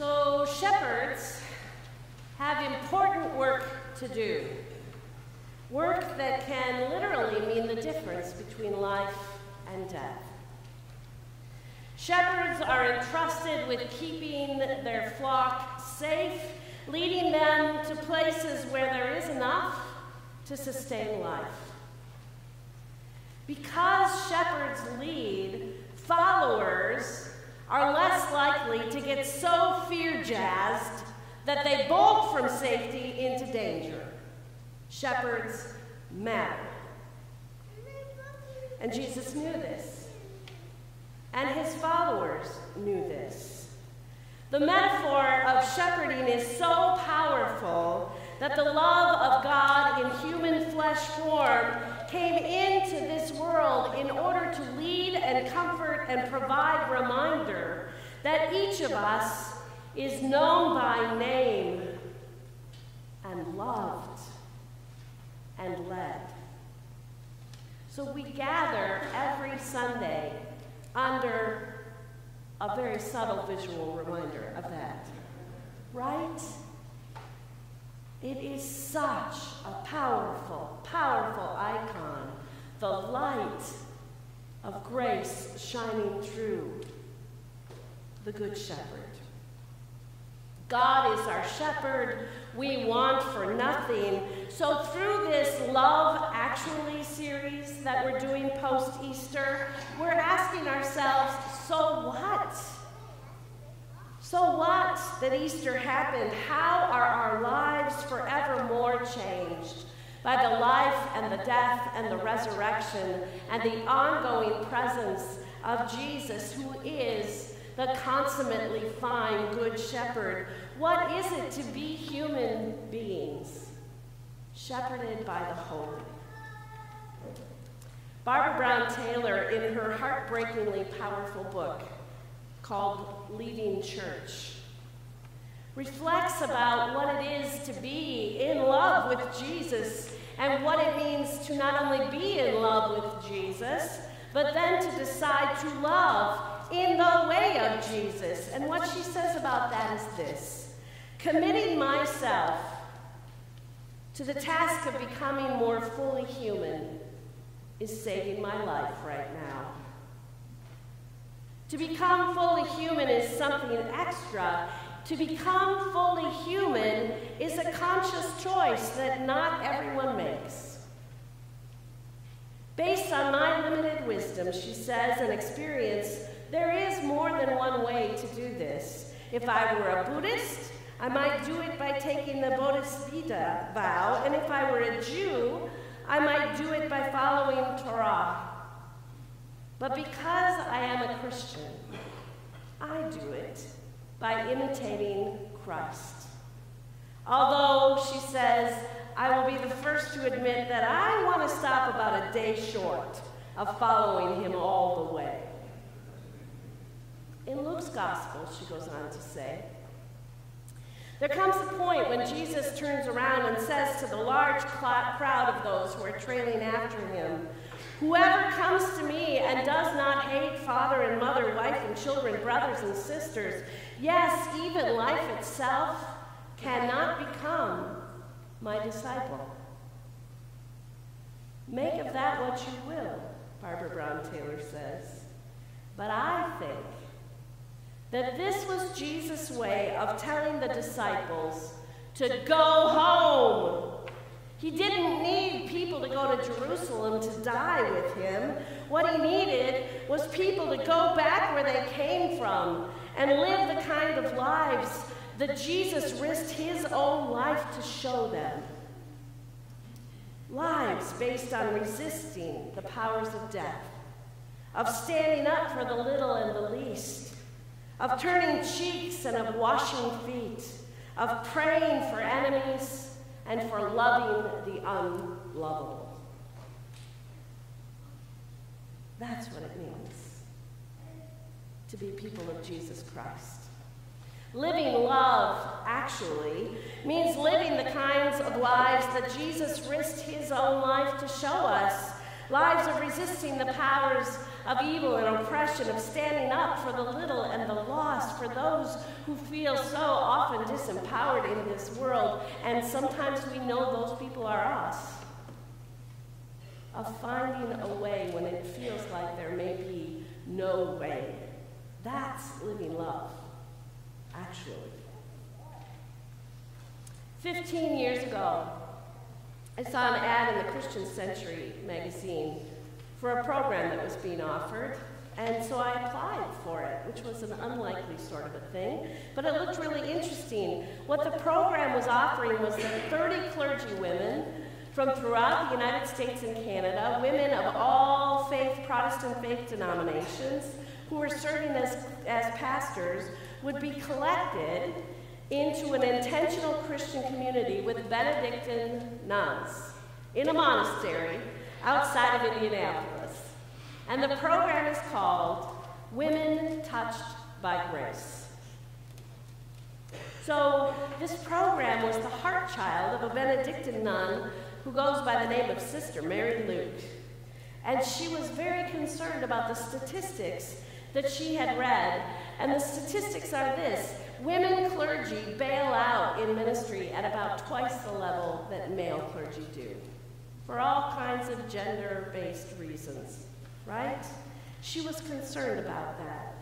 So, shepherds have important work to do. Work that can literally mean the difference between life and death. Shepherds are entrusted with keeping their flock safe, leading them to places where there is enough to sustain life. Because shepherds lead, followers are less to get so fear jazzed that they bolt from safety into danger. Shepherds matter. And Jesus knew this. And his followers knew this. The metaphor of shepherding is so powerful that the love of God in human flesh form came into this world in order to lead and comfort and provide reminder that each of us is known by name and loved and led. So we gather every Sunday under a very subtle visual reminder of that. Right? It is such a powerful, powerful icon. The light of grace shining through the Good Shepherd. God is our shepherd. We want for nothing. So, through this Love Actually series that we're doing post Easter, we're asking ourselves so what? So what that Easter happened? How are our lives forevermore changed? By the life and the death and the resurrection and the ongoing presence of Jesus, who is the consummately fine Good Shepherd. What is it to be human beings, shepherded by the Holy? Barbara Brown Taylor, in her heartbreakingly powerful book called Leaving Church, reflects about what it is to be in love with Jesus and what it means to not only be in love with Jesus, but then to decide to love in the way of Jesus. And what she says about that is this committing myself to the task of becoming more fully human is saving my life right now. To become fully human is something extra. To become fully human is a conscious choice that not everyone makes. Based on my limited wisdom, she says, and experience, there is more than one way to do this. If I were a Buddhist, I might do it by taking the Bodhisattva vow, and if I were a Jew, I might do it by following Torah. But because I am a Christian, I do it by imitating Christ. Although, she says, I will be the first to admit that I want to stop about a day short of following him all the way. In Luke's gospel, she goes on to say, there comes a point when Jesus turns around and says to the large crowd of those who are trailing after him, Whoever comes to me and does not hate father and mother, wife and children, brothers and sisters, yes, even life itself, cannot become my disciple. Make of that what you will, Barbara Brown Taylor says. But I think that this was Jesus' way of telling the disciples to go home. He didn't need people to go to Jerusalem to die with him. What he needed was people to go back where they came from and live the kind of lives that Jesus risked his own life to show them. Lives based on resisting the powers of death, of standing up for the little and the least, of turning cheeks and of washing feet, of praying for enemies and for loving the unlovable. That's what it means to be people of Jesus Christ. Living love, actually, means living the kinds of lives that Jesus risked his own life to show us. lives of resisting the powers of evil and oppression, of standing up for the little and the lost, for those who feel so often disempowered in this world, and sometimes we know those people are us. Of finding a way when it feels like there may be no way. That's living love, actually. 15 years ago, I saw an ad in the Christian Century magazine for a program that was being offered, and so I applied for it, which was an unlikely sort of a thing, but it looked really interesting. What the program was offering was that 30 clergy women from throughout the United States and Canada, women of all faith, Protestant faith denominations, who were serving as, as pastors, would be collected into an intentional Christian community with Benedictine nuns in a monastery outside of Indianapolis. And the program is called Women Touched by Grace. So, this program was the heart child of a Benedictine nun who goes by the name of Sister Mary Luke. And she was very concerned about the statistics that she had read. And the statistics are this women clergy bail out in ministry at about twice the level that male clergy do, for all kinds of gender based reasons, right? She was concerned about that.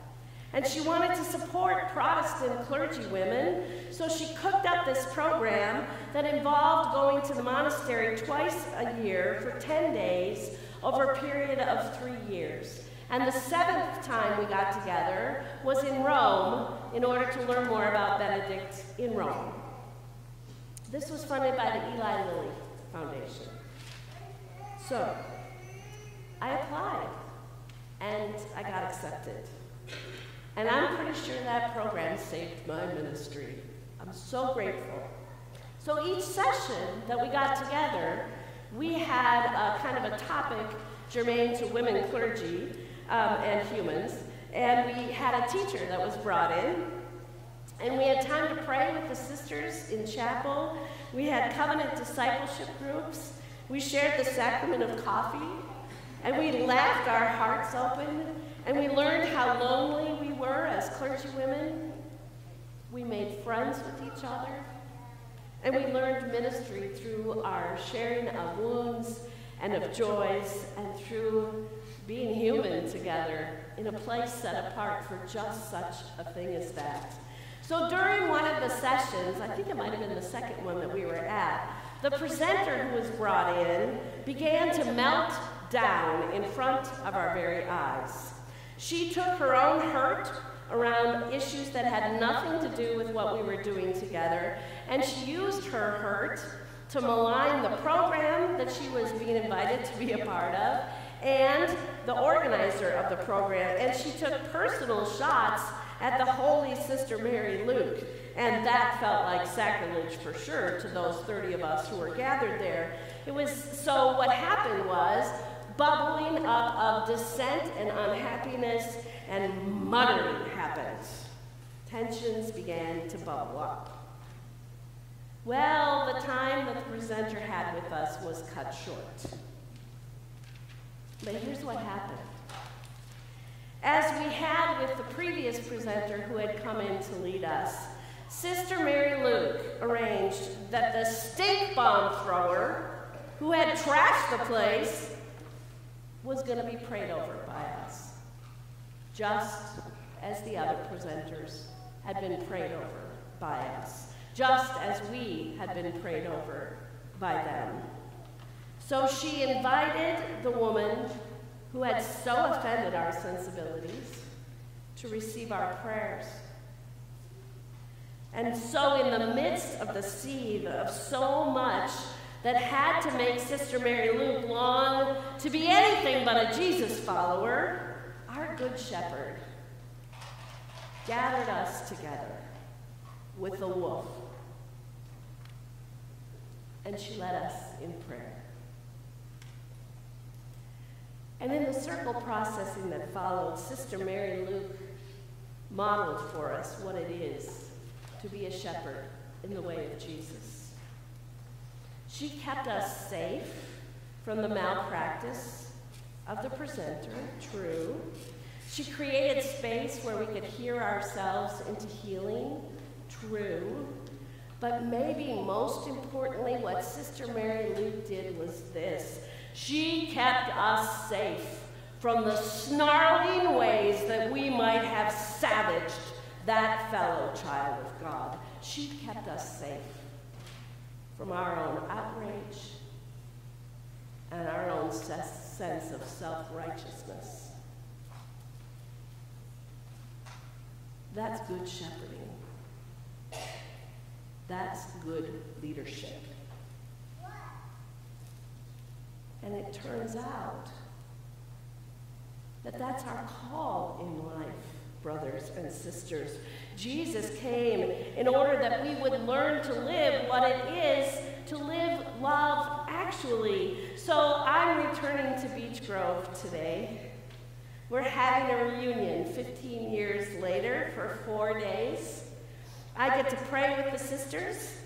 And she wanted to support Protestant clergy women, so she cooked up this program that involved going to the monastery twice a year for 10 days over a period of three years. And the seventh time we got together was in Rome in order to learn more about Benedict in Rome. This was funded by the Eli Lilly Foundation. So, I applied and I got accepted. And I'm pretty sure that program saved my ministry. I'm so grateful. So each session that we got together, we had a kind of a topic germane to women clergy um, and humans. And we had a teacher that was brought in. And we had time to pray with the sisters in chapel. We had covenant discipleship groups. We shared the sacrament of coffee. And we laughed our hearts open. And we learned how lonely we were as clergywomen. We made friends with each other. And we learned ministry through our sharing of wounds and of joys and through being human together in a place set apart for just such a thing as that. So during one of the sessions, I think it might have been the second one that we were at, the presenter who was brought in began to melt down in front of our very eyes. She took her own hurt around issues that had nothing to do with what we were doing together, and she used her hurt to malign the program that she was being invited to be a part of and the organizer of the program, and she took personal shots at the Holy Sister Mary Luke. And that felt like sacrilege for sure to those 30 of us who were gathered there. It was so what happened was bubbling up of dissent and unhappiness and muttering happened. Tensions began to bubble up. Well, the time that the presenter had with us was cut short. But here's what happened. As we had with the previous presenter who had come in to lead us, Sister Mary Luke arranged that the stink bomb thrower who had trashed the place was going to be prayed over by us, just as the other presenters had been prayed over by us, just as we had been prayed over by them. So she invited the woman who had so offended our sensibilities to receive our prayers. And so, in the midst of the seed of so much that had to make Sister Mary Luke long to be anything but a Jesus follower, our Good Shepherd gathered us together with the wolf. And she led us in prayer. And in the circle processing that followed, Sister Mary Luke modeled for us what it is to be a shepherd in the way of Jesus. She kept us safe from the malpractice of the presenter, true. She created space where we could hear ourselves into healing, true. But maybe most importantly, what Sister Mary Lou did was this she kept us safe from the snarling ways that we might have savaged that fellow child of God. She kept us safe from our own outrage and our own sense of self righteousness. That's good shepherding. That's good leadership. And it turns out that that's our call in life, brothers and sisters. Jesus came in order that we would learn to live what it is to live love actually. So I'm returning to Beech Grove today. We're having a reunion 15 years later for four days. I get to pray with the sisters,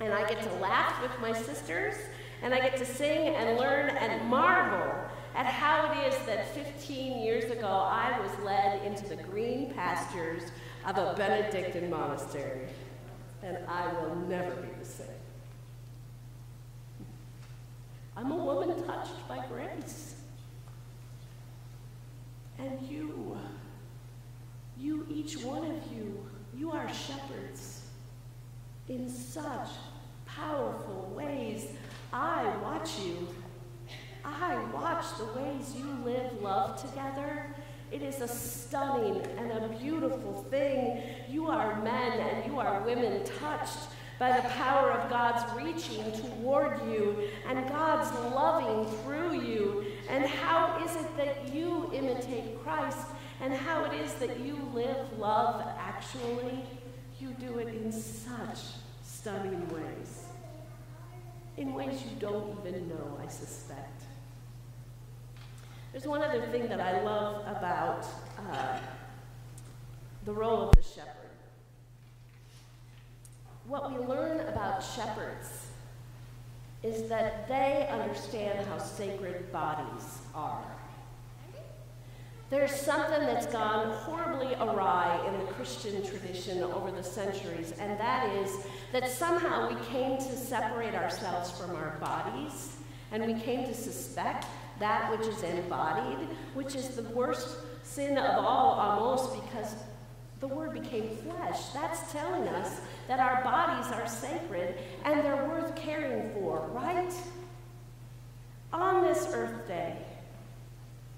and I get to laugh with my sisters, and I get to sing and learn and marvel at how it is that 15 years ago I was led into the green pastures of a Benedictine monastery. And I will never be the same. I'm a woman touched by grace. And you, you, each one of you, you are shepherds in such powerful ways. I watch you. I watch the ways you live love together. It is a stunning and a beautiful thing. You are men and you are women touched by the power of God's reaching toward you and God's loving through you. And how is it that you imitate Christ and how it is that you live love actually? You do it in such stunning ways. In ways you don't even know, I suspect. There's one other thing that I love about uh, the role of the shepherd. What we learn about shepherds is that they understand how sacred bodies are. There's something that's gone horribly awry in the Christian tradition over the centuries, and that is that somehow we came to separate ourselves from our bodies, and we came to suspect that which is embodied, which is the worst sin of all almost because the Word became flesh. That's telling us that our bodies are sacred and they're worth caring for, right? On this Earth Day,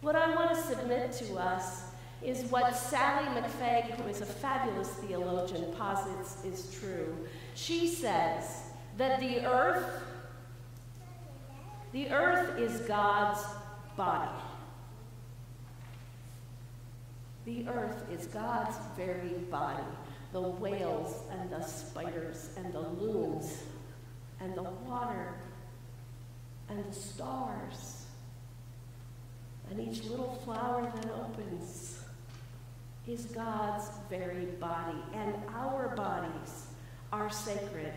what I want to submit to us is what Sallie McFague, who is a fabulous theologian, posits is true. She says that the earth the earth is God's body. The earth is God's very body. The whales and the spiders and the loons and the water and the stars and each little flower that opens is God's very body. And our bodies are sacred.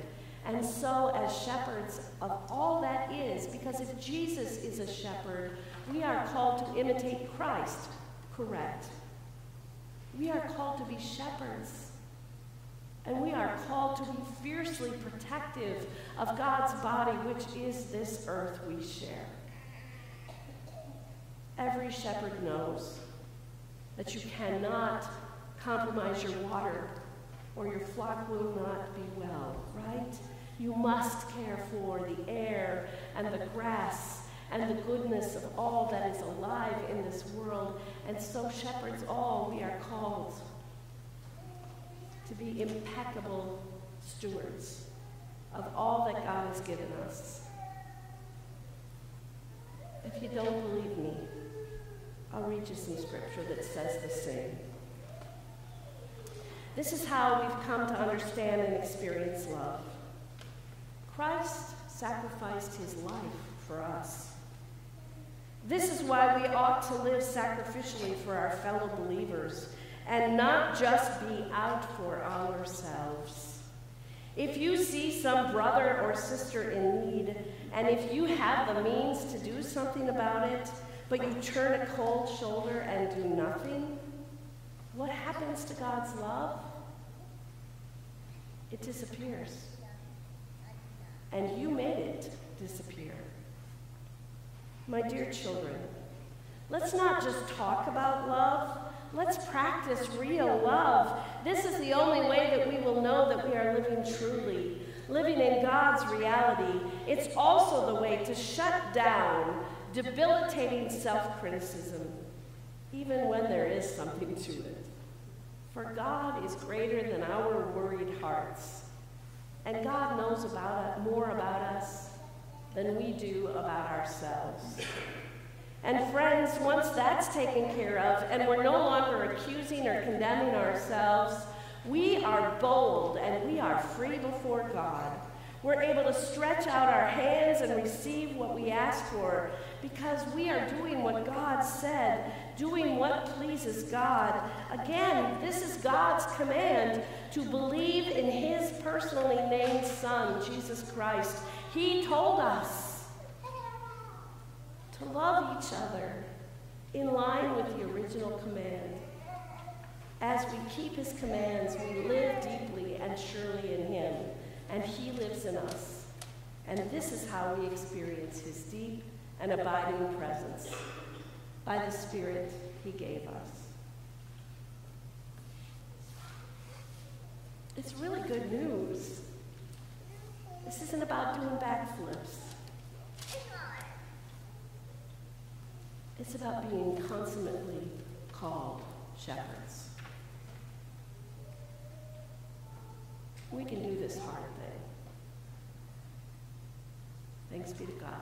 And so, as shepherds of all that is, because if Jesus is a shepherd, we are called to imitate Christ, correct? We are called to be shepherds. And we are called to be fiercely protective of God's body, which is this earth we share. Every shepherd knows that you cannot compromise your water or your flock will not be well, right? You must care for the air and the grass and the goodness of all that is alive in this world. And so, shepherds, all we are called to be impeccable stewards of all that God has given us. If you don't believe me, I'll read you some scripture that says the same. This is how we've come to understand and experience love. Christ sacrificed his life for us. This is why we ought to live sacrificially for our fellow believers and not just be out for ourselves. If you see some brother or sister in need, and if you have the means to do something about it, but you turn a cold shoulder and do nothing, what happens to God's love? It disappears. And you made it disappear. My dear children, let's not just talk about love. Let's practice real love. This is the only way that we will know that we are living truly, living in God's reality. It's also the way to shut down debilitating self criticism, even when there is something to it. For God is greater than our worried hearts, and God knows about more about us than we do about ourselves. And friends, once that's taken care of, and we're no longer accusing or condemning ourselves, we are bold and we are free before God. We're able to stretch out our hands and receive what we ask for because we are doing what God said, doing what pleases God. Again, this is God's command to believe in His personally named Son, Jesus Christ. He told us to love each other in line with the original command. As we keep his commands, we live deeply and surely in him, and he lives in us. And this is how we experience his deep and abiding presence by the Spirit he gave us. It's really good news. This isn't about doing backflips. It's about being consummately called shepherds. We can do this hard thing. Thanks be to God.